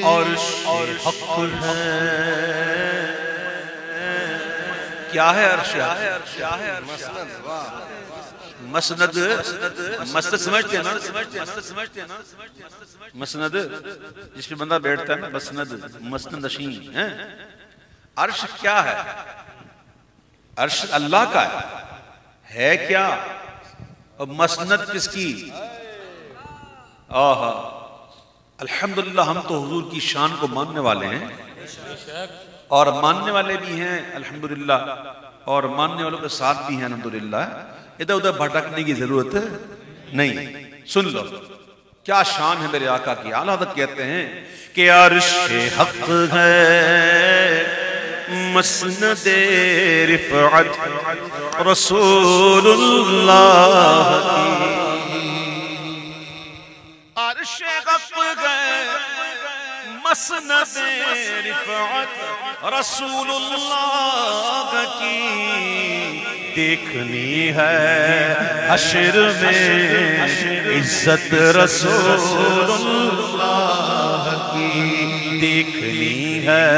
और हक है। क्या है अर्श क्या है मसनद। मसनद समझते हैं ना? मसनद बंदा बैठता है ना, मसनद मसनद नशीन है? अर्श क्या है? अर्श अल्लाह का है। है क्या? और मसनद किसकी? आहा। अल्हम्दुलिल्लाह, हम तो हुजूर की शान को मानने वाले हैं। और मानने वाले भी हैं, अल्हम्दुलिल्लाह। और मानने वालों के साथ भी हैं, अल्हम्दुलिल्लाह। इधर उधर भटकने की ज़रूरत नहीं। सुन लो। क्या शान है मेरे आका की? आला कहते हैं कि अर्श हक है, मसनद रसूलुल्लाह की। गप गए। मसनद रिफअत रसूलुल्लाह की देखनी है। हशर में इज़्ज़त रसूलुल्लाह की देखनी है।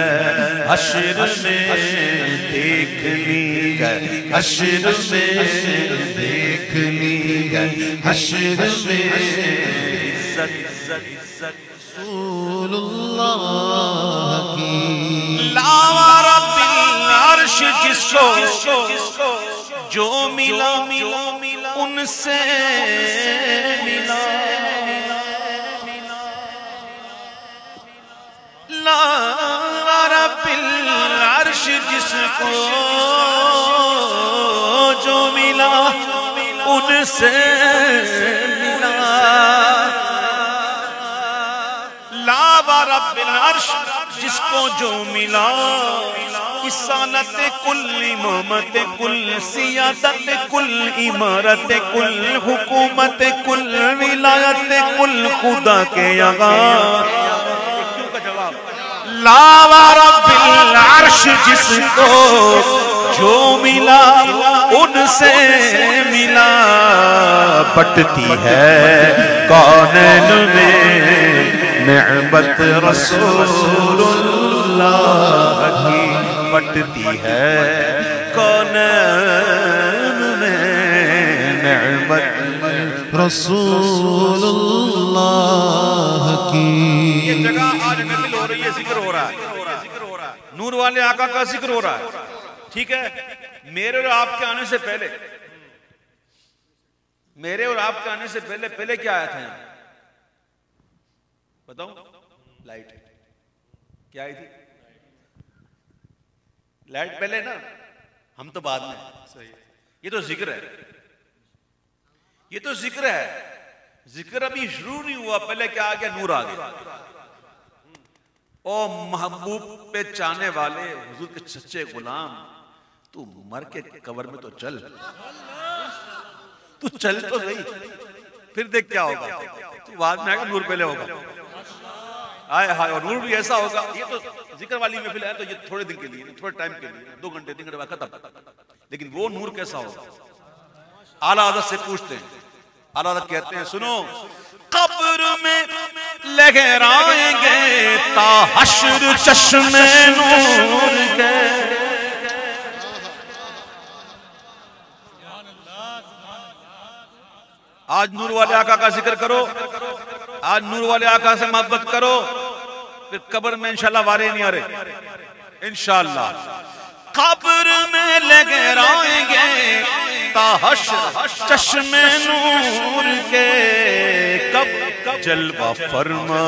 हशर में देखनी है। हशर में देखनी है। हशर में अर्श जिसको जो मिला मिला उनसे मिला। अर्श जिसको जो मिला उनसे अर्श जिसको जो मिला, इसानत कुल इमामत कुल, सियादत कुल इमारत कुल, हुकूमत कुल, विलायत कुल, खुदा के लावा रब्बिल अर्श जिसको जो मिला, उनसे मिला, बटती है कौन में? नबत रसूलुल्लाह की बटती है। कौन नबत रसूलुल्लाह? की जगह आज हो रही है ज़िक्र हो रहा है। नूर वाले आका का ज़िक्र हो रहा है। ठीक है? मेरे और आपके आने से पहले, मेरे और आपके आने से पहले पहले क्या आया था यहाँ? बताऊँ? लाइट क्या आई थी? लाइट पहले ना? हम तो बाद में सही ये तो ज़िक्र है। ये तो ज़िक्र है। ज़िक्र अभी शुरू नहीं हुआ। पहले क्या आ गया? नूर आ गया। ओ महबूब पे चाहने वाले हुजूर के सच्चे गुलाम, तू मर के कबर में तो चल। तू चल तो सही फिर देख क्या होगा। तू बाद में आएगा, नूर पहले होगा। आए हाय, और नूर भी ऐसा होगा। ये तो ज़िक्र वाली महफिल है तो ये थोड़े दिन के लिए, थोड़े टाइम के लिए, दो घंटे, तीन घंटे खत्म। लेकिन वो नूर कैसा होगा? आला आदत से पूछते हैं। आला आदत कहते हैं, सुनो, कब्र में लहराएँगे ता हश्र चश्मे नूर के। आज नूर वाले आका का ज़िक्र करो। आज नूर वाले आका से मोहब्बत करो, फिर कब्र में इंशाल्लाह वारे नहीं आ रहे। इंशाल्लाह। कब्र में लगे रहेंगे, ताहश, चश्मे नूर के कब जलवा फरमा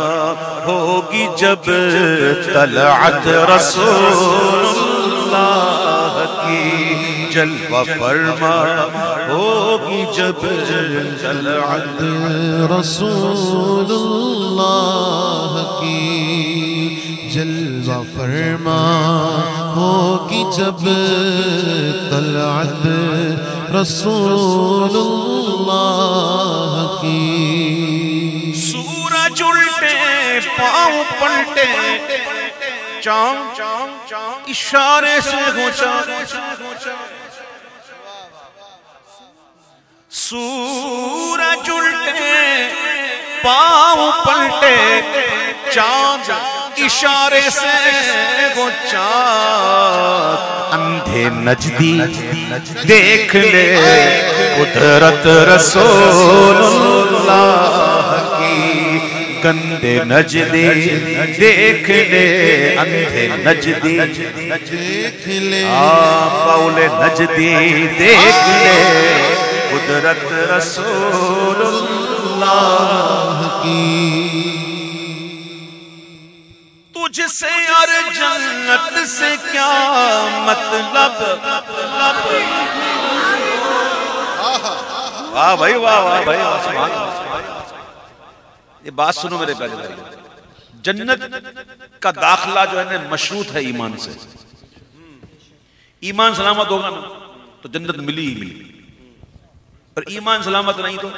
होगी जब तलअत रसूलुल्लाह। की जलवा फरमा होगी जब तलअत रसूलुल्लाह की। जलवा फरमा होगी जब तलअत रसूलुल्लाह की। सूरज उल्टे, पाँव पलटे चाँद इशारे से घोचा। सूरज उल्टे, पाँव पलटे, चाँद इशारे से वो चाँद अंधे नजदी देख ले, कुदरत रसूलुल्लाह। की गंदे नजदी देख ले, अंधे नजदी देख ले पाउले नजदी देख ले, कुदरत रसूलुल्लाह की। तुझसे और जन्नत से क्या मतलब? वाह भाई, वाह वाह भाई अल्लाह। ये बात सुनो मेरे प्यारे भाई। जन्नत का दाखला जो है ना, मशरूत है ईमान से। ईमान सलामत होगा ना तो जन्नत मिली ही मिली। और ईमान सलामत नहीं तो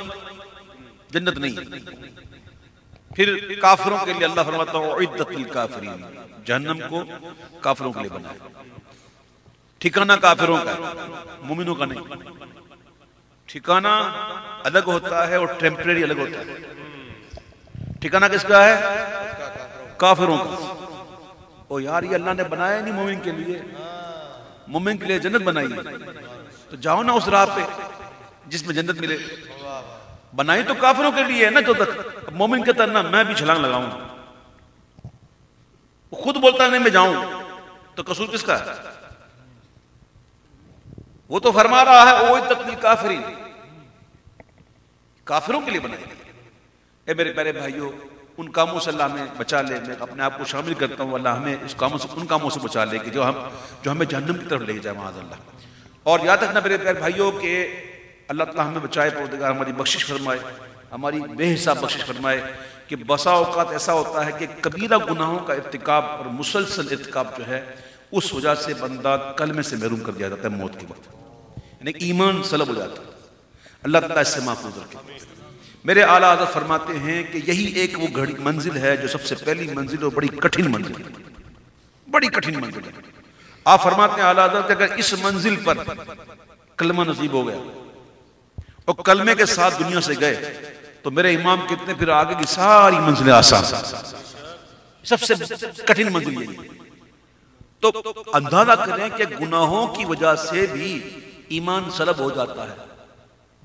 जन्नत नहीं। फिर काफिरों के लिए अल्लाह फरमाता है काफिरीन। जहन्नम को काफिरों के लिए बनाया ठिकाना काफिरों का, मुमिनों का नहीं। ठिकाना अलग होता है और टेम्परेरी अलग होता है। ठिकाना किसका है? काफिरों का। ओ यार, ये अल्लाह ने बनाया नहीं मोमिन के लिए। मोमिन के लिए जन्नत बनाई। तो जाओ ना उस राह पे, जिसमें जन्नत मिले। बनाई तो काफिरों के लिए है ना जो तक। मोमिन के है, ना, मैं भी छलांग लगाऊँ वो खुद बोलता है, नहीं, मैं जाऊँ। तो कसूर किसका है? वो तो फरमा रहा है, ओ तकनील काफिरी काफिरों के लिए बनाई। ए मेरे प्यारे भाइयों, उन कामों से अल्लाह हमें बचा ले, मैं अपने आप को शामिल करता हूँ, अल्लाह हमें इस कामों से, उन कामों से बचा ले कि जो हम, जो हमें जहन्नम की तरफ़ ले जाए महाज अल्लाह और याद रखना मेरे प्यारे भाइयों के अल्लाह ताला हमें बचाए, परवरदिगार हमारी बख्शिश फरमाए, हमारी बेहिसाब बख्शिश फरमाए कि बसा औकात ऐसा होता है कि कबीरा गुनाहों का इरतिकाब और मुसलसल इरतिकाब जो है, उस वजह से बंदा कलमे से महरूम कर दिया जाता है मौत के वक्त। यानी ईमान सलब हो जाता है। अल्लाह ताला इससे महफूज रखे। मेरे आला हज़रत फरमाते हैं कि यही एक वो घड़ी मंजिल है जो सबसे पहली मंजिल और बड़ी कठिन मंजिल है। बड़ी कठिन मंजिल है। आप फरमाते हैं, आला कि अगर इस मंजिल पर कलमा नसीब हो गया और कलमे के साथ दुनिया से गए तो मेरे इमाम कितने फिर आगे की सारी मंजिलें आसान सबसे कठिन मंजिल यही है। तो अंदाज़ा करें कि गुनाहों की वजह से भी ईमान सलब हो जाता है।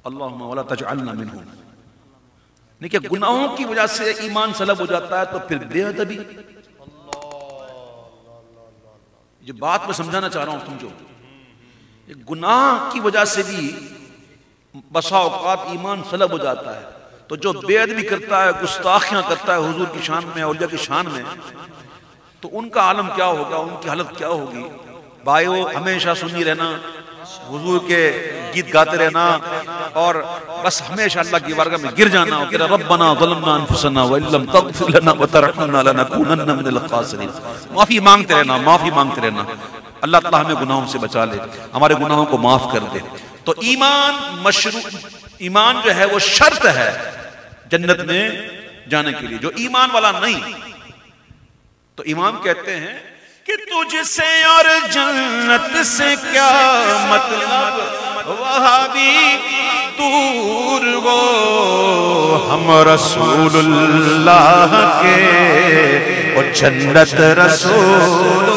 अल्लाह तजअलना मिनहुम नहीं कि गुनाहों की वजह से ईमान सलब हो जाता है तो फिर बेअदबी। ये बात मैं समझाना चाह रहा हूँ समझो गुनाह की वजह से भी बसा औकात ईमान सलब हो जाता है। तो जो बेअदबी करता है, गुस्ताखियाँ करता है हुजूर की शान में, औलिया की शान में तो उनका आलम क्या होगा, उनकी हालत क्या होगी? भाइयों, हमेशा सुनी रहना, हुजूर के गीत गाते रहना और बस हमेशा अल्लाह की बारगाह में गिर जाना और कहना रब्बना ज़लमना अनफुसना व इल्लम तगफिर लना व तरहमना लनकूनन्ना मिनल खासिरीन। माफ़ी मांगते रहना, माफ़ी मांगते रहना। अल्लाह ताला हमें गुनाहों से बचा ले, हमारे गुनाहों को माफ़ कर दे। तो ईमान मशरू, ईमान जो है वो शर्त है जन्नत में जाने के लिए, जो ईमान वाला नहीं। तो इमाम कहते हैं कि तुझसे और जन्नत से क्या मतलब? वहाँ भी दूर वो हम रसूलुल्लाह के और जन्नत रसूलुल्लाह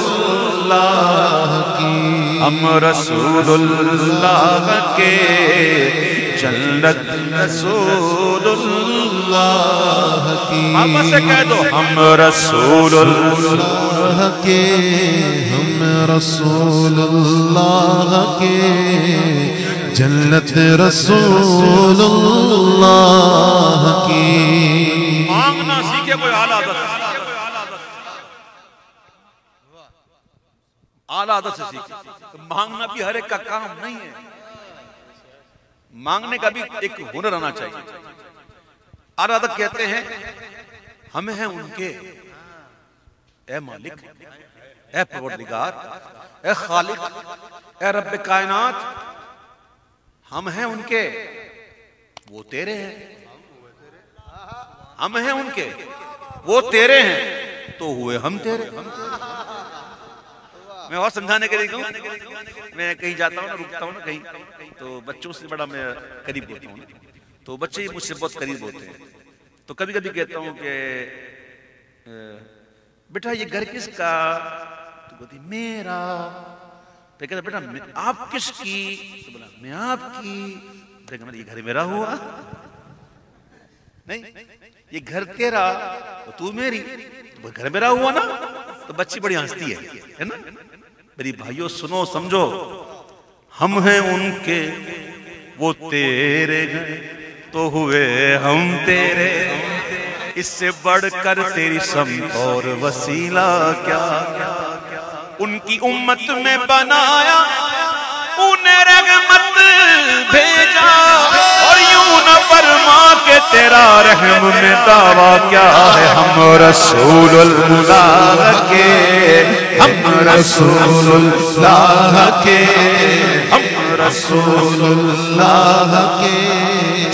की। हम रसूलुल्लाह के जन्नत रसूलुल्लाह की। आपस से कह दो। हम रसूलुल्लाह के हम रसूलुल्लाह के। जन्नत रसूलुल्लाह की। मांगना सीखे कोई आला आदत। आला आदत से सीखे। तो मांगना भी हर एक का काम नहीं है। मांगने का भी एक हुनर आना चाहिए। आला आदत कहते हैं, हम हैं उनके। ए मालिक, ए परवरदिगार, ए खालिक, ए रब कायनात हम हैं उनके। वो तेरे हैं। हम हैं उनके। वो तेरे हैं। तो हुए हम तेरे। मैं और समझाने के लिए कहूँ मैं कहीं जाता हूँ ना, रुकता हूँ ना कहीं तो बच्चों से बड़ा मैं करीब होता हूँ तो बच्चे ही मुझसे बहुत करीब होते हैं। तो कभी कभी कहता हूँ कि बेटा ये घर किसका? तो मेरा। फिर कहता, बेटा आप किसकी? तो मैं आपकी। ये घर मेरा हुआ। नहीं, ये घर तेरा तो तू मेरी। तो घर मेरा हुआ ना? तो बच्ची बड़ी हंसती है है ना? मेरी भाइयों, सुनो, समझो। हम हैं उनके, वो तेरे तो हुए हम तेरे। इससे बढ़कर तेरी सम और वसीला क्या? उनकी उम्मत में बनाया तेरा रहम में दावा क्या है? हम रसूलुल्लाह के, हम रसूलुल्लाह के, हम रसूलुल्लाह के,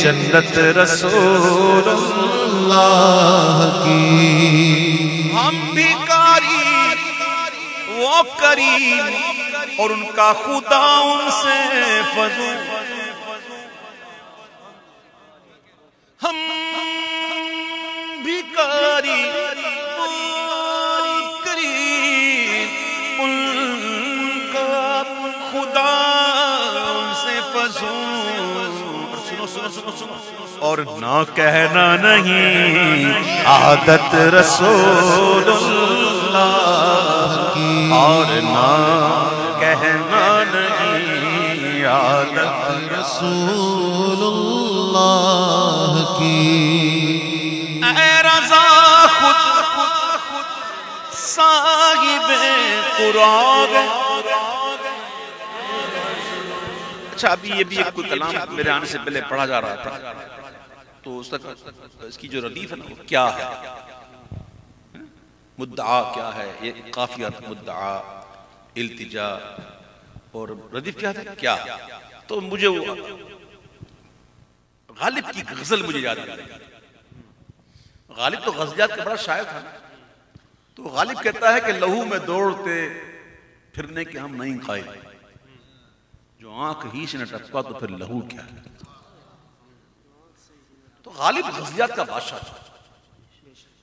जन्नत रसूल अल्लाह की। हम भिकारी वो करीम और उनका खुदा उनसे फजू हम भिकारी खुदा सुनो और ना कहना नहीं, आदत की और ना कहना नहीं, आदत रसूलुल्लाह की। ए रजा खुद साहिब कुरान। अच्छा अभी ये भी एक कोई कलाम मेरे आने से पहले पढ़ा जा रहा था। तो उस तक इसकी जो रदीफ है ना वो क्या है? मुद्दा क्या है? ये काफियत मुद्दा इल्तिजा और रदीफ क्या था? क्या? तो मुझे वो गालिब की गज़ल मुझे याद आ गई गालिब तो गजलियात का बड़ा शायर था तो गालिब कहता है कि लहू में दौड़ते फिरने के हम नहीं खाए। जो आँख ही से न टपका तो फिर लहू क्या? तो गालिब गजलियात का बादशाह था।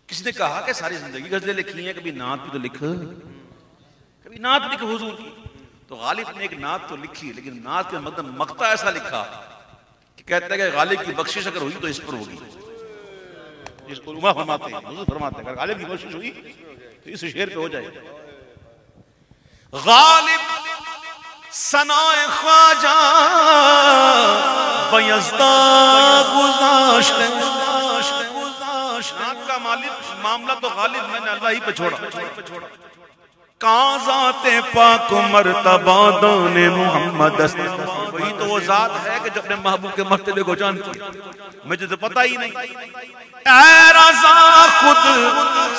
किसने कहा कि सारी ज़िंदगी गजलें लिखी हैं, कभी नात भी तो लिख। कभी नात लिख हुजूर की। तो गालिब ने एक नात तो लिखी, लेकिन नात के मतलब मकता ऐसा लिखा। कहता है कि गालिब की बख्शिश अगर हुई तो इस पर होगी। फरमाते हैं फरमाते हैं गालिब की बख्शिश हुई तो इस शेर पे हो जाएगी। गालिब सनाए ख्वाजा का मालिक, मामला तो गालिब मैंने अल्लाह ही पे छोड़ा। काजाते पाक मर्तबा दाने मोहम्मद। वही जात है कि जो अपने महबूब के मर्तबे को जानती है। मुझे तो पता ही नहीं। खुद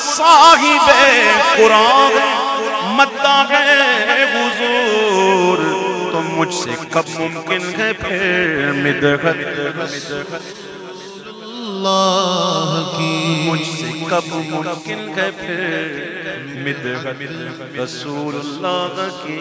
साहिब कुरान मद्दा हुजूर तो मुझसे कब मुमकिन है फिर मिदहत। अल्लाह की मुझसे कब मुमकिन है फिर मिदहत। रसूलुल्लाह की